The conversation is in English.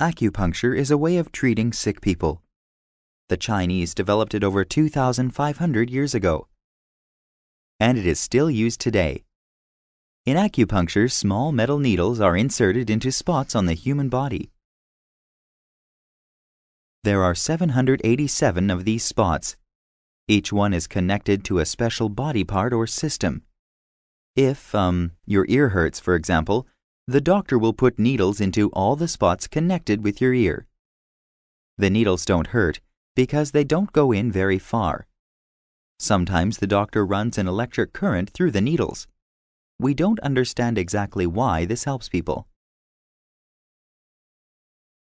Acupuncture is a way of treating sick people. The Chinese developed it over 2,500 years ago. And it is still used today. In acupuncture, small metal needles are inserted into spots on the human body. There are 787 of these spots. Each one is connected to a special body part or system. If, um, your ear hurts, for example, the doctor will put needles into all the spots connected with your ear. The needles don't hurt because they don't go in very far. Sometimes the doctor runs an electric current through the needles. We don't understand exactly why this helps people.